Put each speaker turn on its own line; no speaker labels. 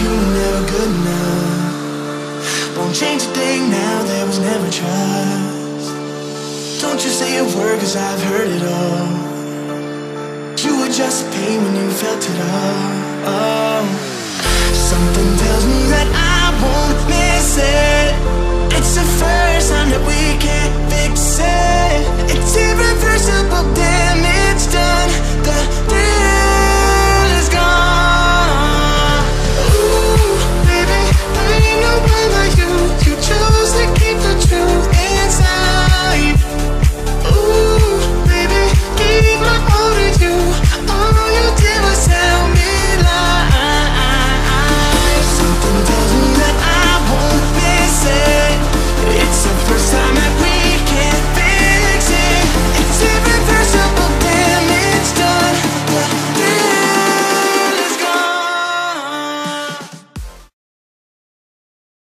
you were never good enough. Won't change a thing now, there was never trust. Don't you say a word, cause I've heard it all. You were just pain when you felt it all. Oh.